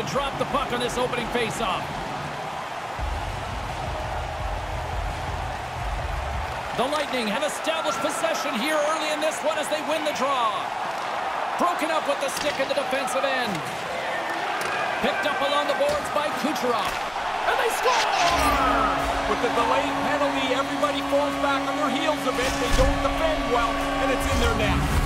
to drop the puck on this opening faceoff. The Lightning have established possession here early in this one as they win the draw. Broken up with the stick in the defensive end. Picked up along the boards by Kucherov. And they score! With the delayed penalty, everybody falls back on their heels a bit. They don't defend well, and it's in their net.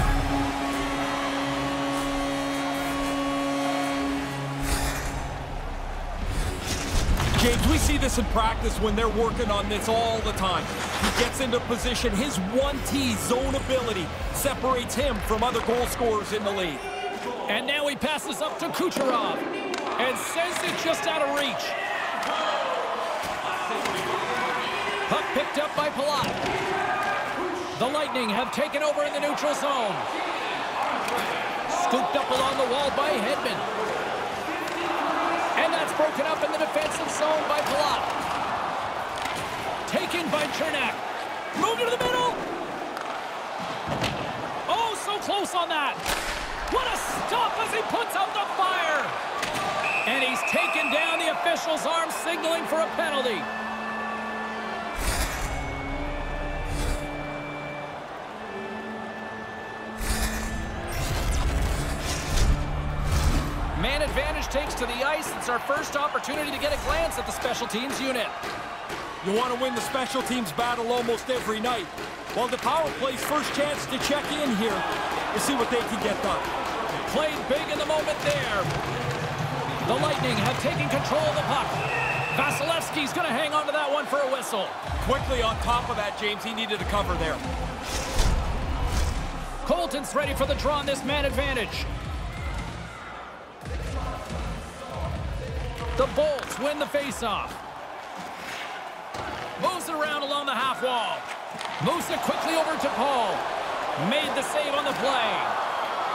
James, we see this in practice when they're working on this all the time. He gets into position. His 1T zone ability separates him from other goal scorers in the league. And now he passes up to Kucherov and sends it just out of reach. Puck picked up by Palat. The Lightning have taken over in the neutral zone. Scooped up along the wall by Hedman. Broken up in the defensive zone by Palat. Taken by Cernak. Moved to the middle. Oh, so close on that. What a stop as he puts out the fire. And he's taken down the official's arm, signaling for a penalty. Advantage takes to the ice. It's our first opportunity to get a glance at the special teams unit. You want to win the special teams battle almost every night. Well, the power play's first chance to check in here to see what they can get done. Played big in the moment there. The Lightning have taken control of the puck. Vasilevskiy's going to hang on to that one for a whistle. Quickly on top of that, James, he needed a cover there. Colton's ready for the draw on this man advantage. The Bolts win the faceoff. Moves it around along the half wall. Moves it quickly over to Paul. Made the save on the play.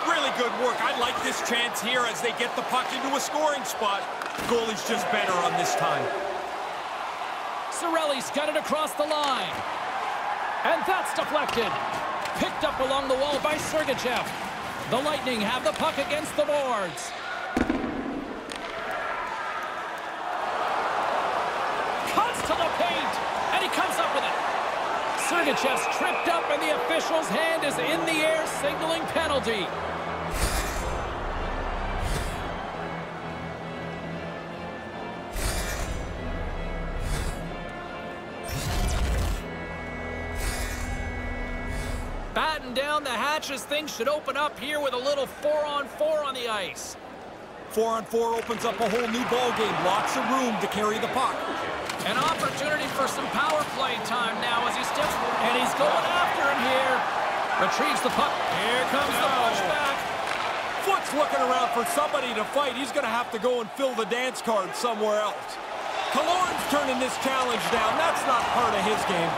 Really good work. I like this chance here as they get the puck into a scoring spot. Goalie's just better on this time. Cirelli's got it across the line. And that's deflected. Picked up along the wall by Sergachev. The Lightning have the puck against the boards. Cuts to the paint, and he comes up with it. Sergachev's tripped up, and the official's hand is in the air, signaling penalty. Batten down the hatches. Things should open up here with a little four-on-four 4 on the ice. Four on four opens up a whole new ball game. Lots of room to carry the puck. An opportunity for some power play time now as he steps, and he's going after him here. Retrieves the puck. Here comes the oh. pushback. Foote's looking around for somebody to fight. He's going to have to go and fill the dance card somewhere else. Killorn's turning this challenge down. That's not part of his game.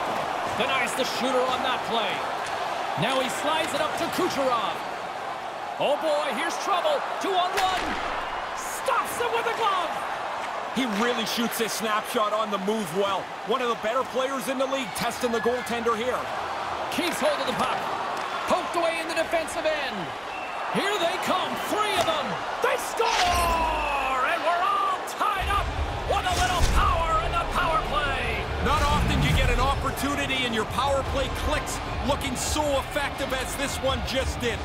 Denies the shooter on that play. Now he slides it up to Kucherov. Oh boy, here's trouble. Two on one. Stops him with a glove. He really shoots his snapshot on the move well. One of the better players in the league testing the goaltender here. Keeps hold of the puck. Poked away in the defensive end. Here they come, three of them. They score! And we're all tied up with a little power in the power play. Not often you get an opportunity and your power play clicks looking so effective as this one just did.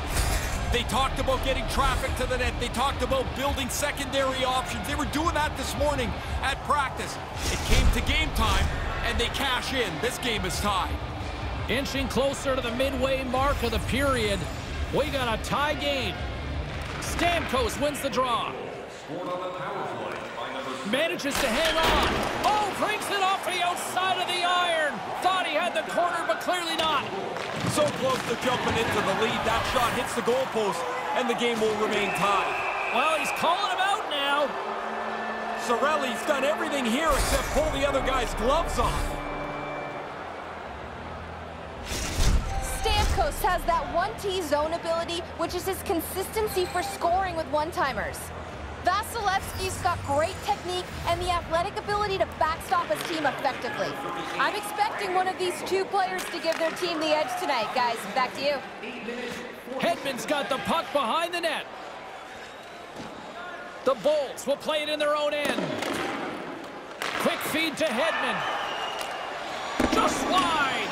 They talked about getting traffic to the net. They talked about building secondary options. They were doing that this morning at practice. It came to game time, and they cash in. This game is tied. Inching closer to the midway mark of the period. We got a tie game. Stamkos wins the draw. Manages to hang on. Oh, brings it off the outside of the iron. Thought he had the corner, but clearly not. So close to jumping into the lead. That shot hits the goalpost, and the game will remain tied. Well, he's calling him out now. Cirelli's done everything here except pull the other guy's gloves off. Stamkos has that 1T zone ability, which is his consistency for scoring with one-timers. Vasilevskiy's got great technique and the athletic ability to backstop his team effectively. I'm expecting one of these two players to give their team the edge tonight, guys. Back to you. Hedman's got the puck behind the net. The Bolts will play it in their own end. Quick feed to Hedman. Just wide.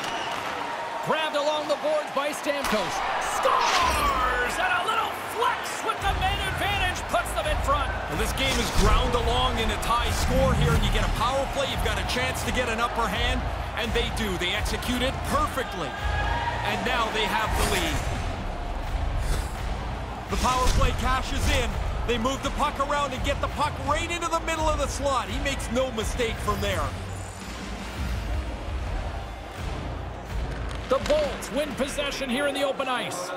Grabbed along the boards by Stamkos. Scores! And a little flex with the main front. Well, this game is ground along in a tie score here, and you get a power play. You've got a chance to get an upper hand, and they do. They execute it perfectly. And now they have the lead. The power play cashes in. They move the puck around and get the puck right into the middle of the slot. He makes no mistake from there. The Bolts win possession here in the open ice.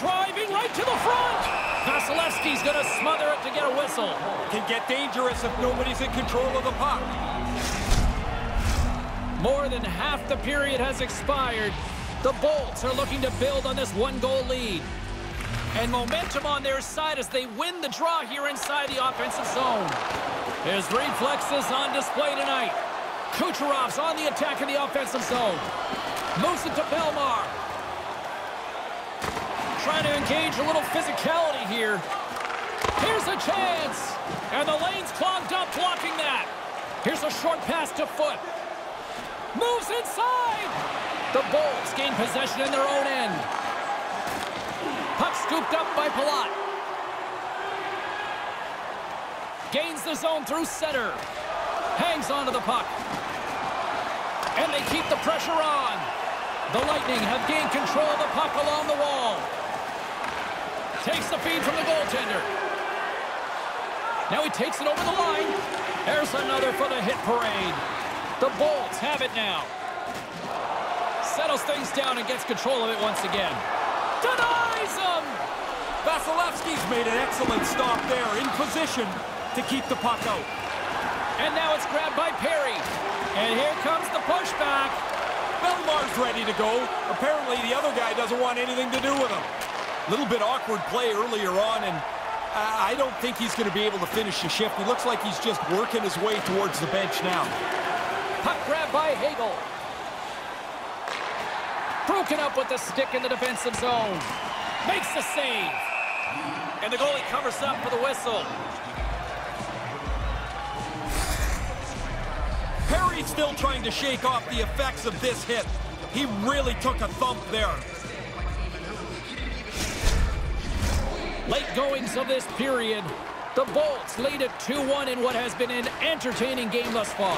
Driving right to the front. Vasilevskiy's going to smother it to get a whistle. Can get dangerous if nobody's in control of the puck. More than half the period has expired. The Bolts are looking to build on this one-goal lead. And momentum on their side as they win the draw here inside the offensive zone. His reflexes on display tonight. Kucherov's on the attack in the offensive zone. Moves it to Bellemare. Trying to engage a little physicality here. Here's a chance. And the lane's clogged up blocking that. Here's a short pass to Foote. Moves inside. The Bolts gain possession in their own end. Puck scooped up by Palat. Gains the zone through center. Hangs onto the puck. And they keep the pressure on. The Lightning have gained control of the puck along the wall. Takes the feed from the goaltender. Now he takes it over the line. There's another for the hit parade. The Bolts have it now. Settles things down and gets control of it once again. Denies him! Vasilevskiy's made an excellent stop there in position to keep the puck out. And now it's grabbed by Perry. And here comes the pushback. Bellemare's ready to go. Apparently the other guy doesn't want anything to do with him. Little bit awkward play earlier on, and I don't think he's going to be able to finish the shift. He looks like he's just working his way towards the bench now. Puck grab by Hagel. Broken up with the stick in the defensive zone. Makes the save. And the goalie covers up for the whistle. Perry's still trying to shake off the effects of this hit. He really took a thump there. Late goings of this period. The Bolts lead it 2-1 in what has been an entertaining game thus far.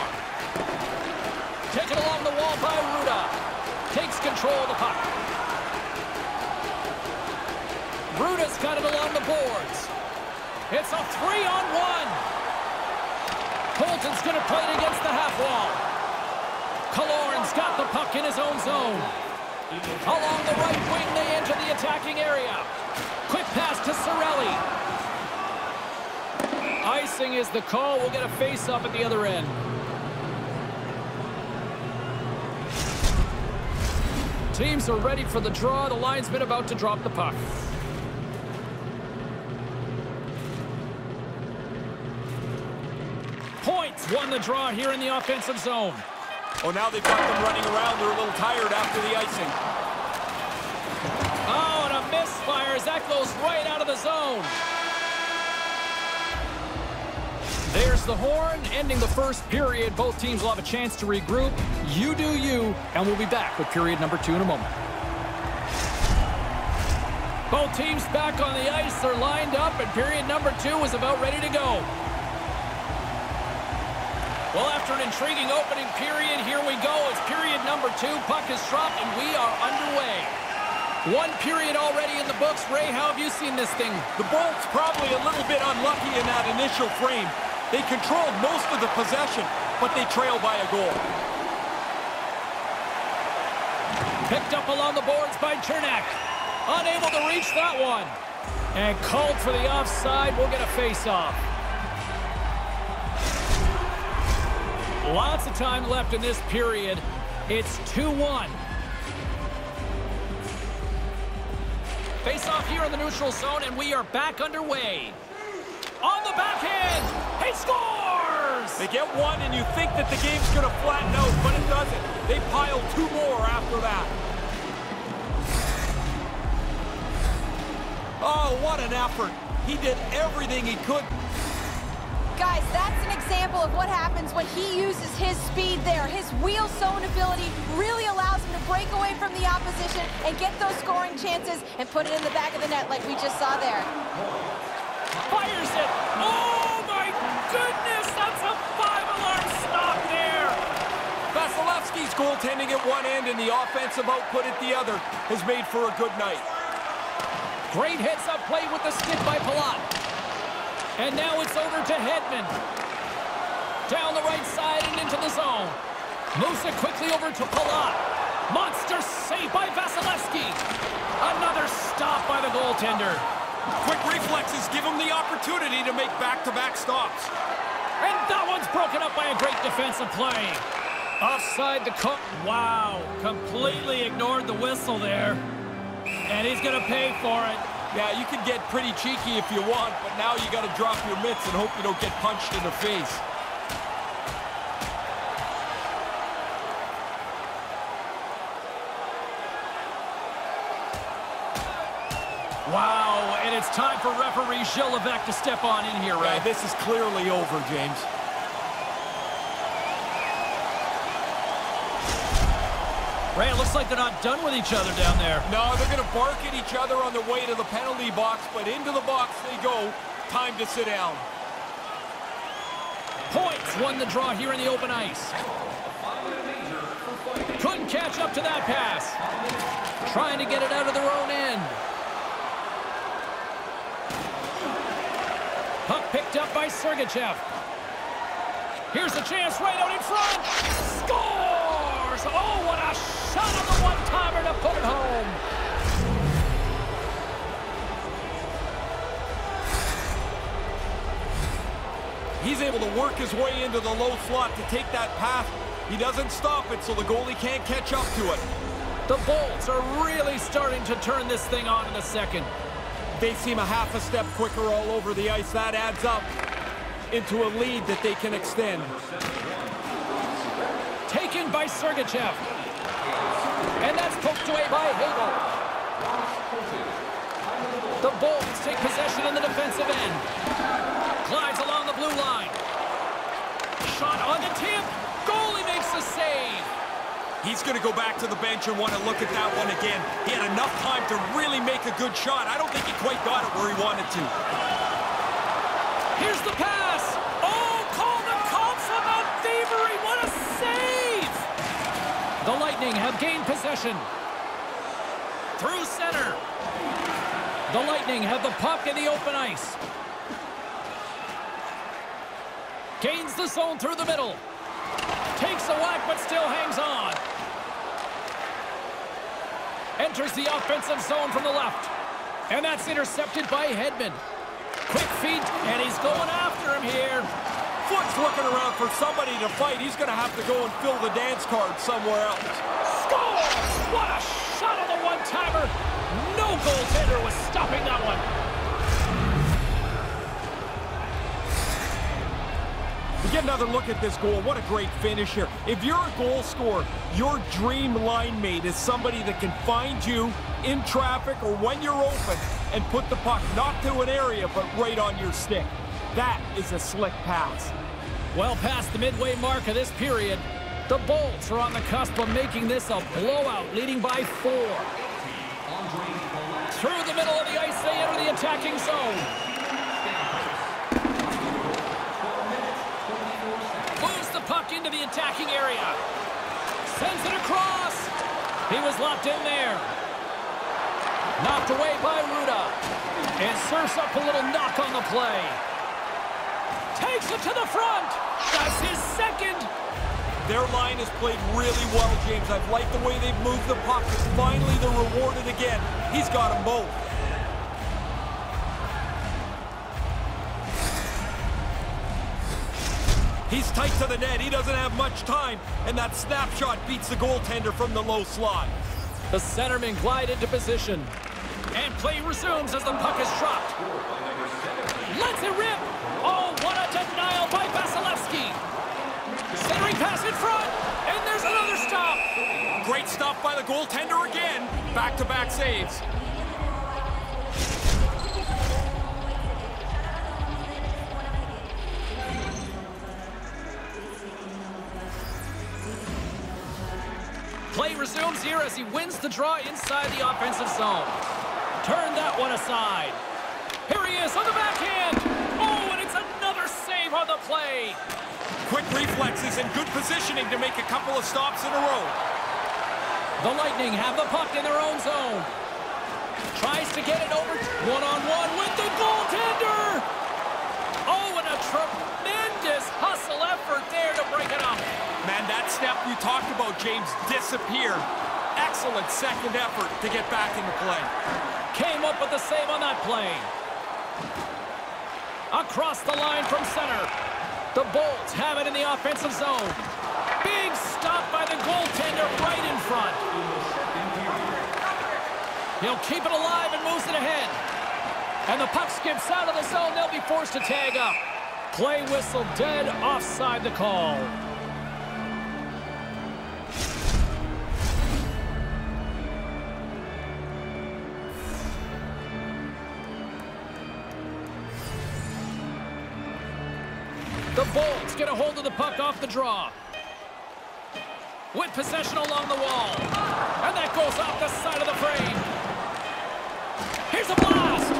Taken along the wall by Rutta. Takes control of the puck. Rutta's got it along the boards. It's a three-on-one. Colton's going to play it against the half wall. Killorn's got the puck in his own zone. Along the right wing, they enter the attacking area. Quick pass to Cirelli. Icing is the call. We'll get a face-off at the other end. Teams are ready for the draw. The linesman about to drop the puck. Points won the draw here in the offensive zone. Oh, now they've got them running around. They're a little tired after the icing. As that goes right out of the zone. There's the horn, ending the first period. Both teams will have a chance to regroup. You do you, and we'll be back with period number two in a moment. Both teams back on the ice. They're lined up, and period number two is about ready to go. Well, after an intriguing opening period, here we go. It's period number two. Puck is dropped, and we are underway. One period already in the books. Ray, how have you seen this thing? The Bolts probably a little bit unlucky in that initial frame. They controlled most of the possession, but they trail by a goal. Picked up along the boards by Cernak. Unable to reach that one. And called for the offside. We'll get a face-off. Lots of time left in this period. It's 2-1. Face-off here in the neutral zone, and we are back underway. On the backhand, he scores! They get one, and you think that the game's going to flatten out, but it doesn't. They pile two more after that. Oh, what an effort. He did everything he could. Guys, that's an example of what happens when he uses his speed there. His wheel zone ability really allows him to break away from the opposition and get those scoring chances and put it in the back of the net like we just saw there. Fires it. Oh, my goodness. That's a five-alarm stop there. Vasilevskiy's goaltending at one end and the offensive output at the other has made for a good night. Great heads-up play with the stick by Palat. And now it's over to Hedman. Down the right side and into the zone. Moves it quickly over to Palat. Monster save by Vasilevskiy. Another stop by the goaltender. Quick reflexes give him the opportunity to make back-to-back -back stops. And that one's broken up by a great defensive play. Offside the cook. Wow, completely ignored the whistle there. And he's going to pay for it. Yeah, you can get pretty cheeky if you want, but now you got to drop your mitts and hope you don't get punched in the face. Wow, and it's time for referee Gilles Levesque to step on in here, right? Yeah, this is clearly over, James. Ray, it looks like they're not done with each other down there. No, they're going to bark at each other on the way to the penalty box, but into the box they go. Time to sit down. Points won the draw here in the open ice. Couldn't catch up to that pass. Trying to get it out of their own end. Puck picked up by Sergachev. Here's a chance right out in front. Scores! Oh, what a shot on the one-timer to put it home. He's able to work his way into the low slot to take that path. He doesn't stop it, so the goalie can't catch up to it. The Bolts are really starting to turn this thing on in the second. They seem a half a step quicker all over the ice. That adds up into a lead that they can extend. Taken by Sergachev. Poked away by Hagel. The Bolts take possession in the defensive end. Glides along the blue line. Shot on the tip. Goalie makes the save. He's going to go back to the bench and want to look at that one again. He had enough time to really make a good shot. I don't think he quite got it where he wanted to. Here's the pass. Oh, call the consummate thievery. What a save. The Lightning have gained possession. Through center. The Lightning have the puck in the open ice. Gains the zone through the middle. Takes a whack, but still hangs on. Enters the offensive zone from the left. And that's intercepted by Hedman. Quick feet, and he's going after him here. Foote's looking around for somebody to fight. He's going to have to go and fill the dance card somewhere else. Score! What a No goaltender was stopping that one. We get another look at this goal. What a great finish here. If you're a goal scorer, your dream line mate is somebody that can find you in traffic or when you're open and put the puck not to an area, but right on your stick. That is a slick pass. Well past the midway mark of this period, the Bolts are on the cusp of making this a blowout, leading by four. Through the middle of the ice, they enter the attacking zone. Moves the puck into the attacking area. Sends it across. He was locked in there. Knocked away by Rutta. And serves up a little knock on the play. Takes it to the front. Their line has played really well, James. I've liked the way they've moved the puck. Finally, they're rewarded again. He's got them both. He's tight to the net. He doesn't have much time. And that snapshot beats the goaltender from the low slot. The centerman glide into position. And play resumes as the puck is dropped. Let's it rip. Oh, what a denial by Vasilevskiy pass in front, and there's another stop. Great by the goaltender again. Back-to-back -back saves. Play resumes here as he wins the draw inside the offensive zone. Turn that one aside. Here he is on the backhand. Quick reflexes and good positioning to make a couple of stops in a row. The Lightning have the puck in their own zone. Tries to get it over one-on-one -on -one with the goaltender. Oh, and a tremendous hustle effort there to break it up. Man, that snap you talked about, James, disappeared. Excellent second effort to get back into play. Came up with the save on that play. Across the line from center. The Bolts have it in the offensive zone. Big stop by the goaltender right in front. He'll keep it alive and moves it ahead. And the puck skips out of the zone. They'll be forced to tag up. Play whistle dead offside the call. Hold of the puck off the draw. With possession along the wall. And that goes off the side of the frame. Here's a blast!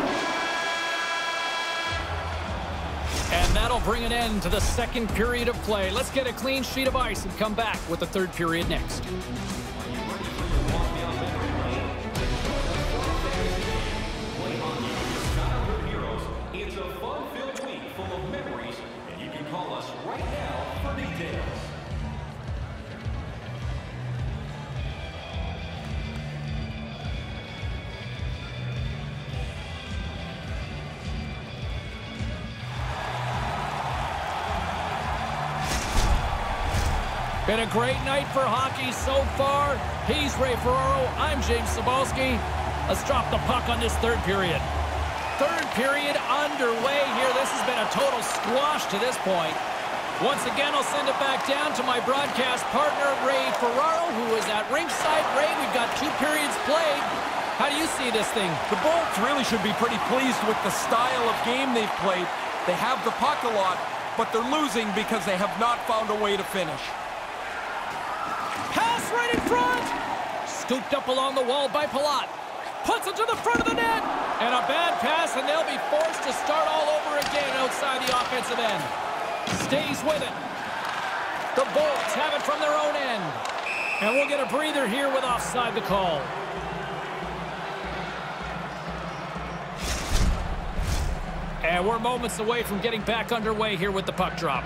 And that'll bring an end to the second period of play. Let's get a clean sheet of ice and come back with the third period next. Been a great night for hockey so far. He's Ray Ferraro. I'm James Cybulski. Let's drop the puck on this third period. Third period underway here. This has been a total squash to this point. Once again, I'll send it back down to my broadcast partner, Ray Ferraro, who is at ringside. Ray, we've got two periods played. How do you see this thing? The Bolts really should be pretty pleased with the style of game they've played. They have the puck a lot, but they're losing because they have not found a way to finish right in front. Scooped up along the wall by Palat. Puts it to the front of the net. And a bad pass, and they'll be forced to start all over again outside the offensive end. Stays with it. The Bolts have it from their own end. And we'll get a breather here with offside the call. And we're moments away from getting back underway here with the puck drop.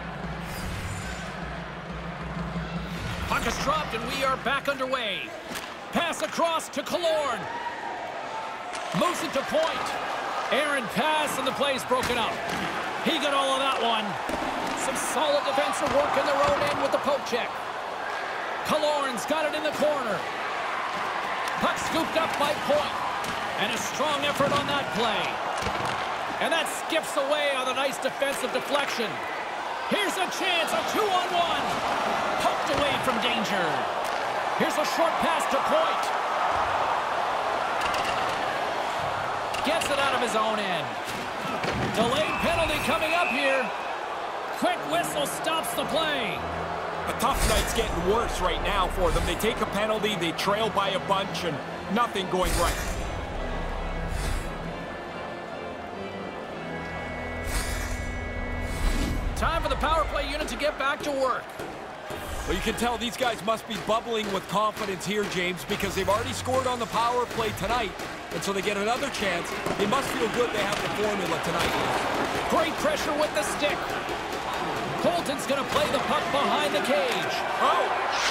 Is dropped, and we are back underway. Pass across to Killorn. Moves it to point. Aaron pass, and the play's broken up. He got all of that one. Some solid defensive work in their own end with the poke check. Killorn's got it in the corner. Puck scooped up by Point. And a strong effort on that play. And that skips away on a nice defensive deflection. Here's a chance, a two-on-one. Away from danger. Here's a short pass to Point. Gets it out of his own end. Delayed penalty coming up here. Quick whistle stops the play. A tough night's getting worse right now for them. They take a penalty, they trail by a bunch, and nothing going right. Time for the power play unit to get back to work. Well, you can tell these guys must be bubbling with confidence here, James, because they've already scored on the power play tonight, and so they get another chance. They must feel good they have the formula tonight. Great pressure with the stick. Colton's going to play the puck behind the cage. Oh!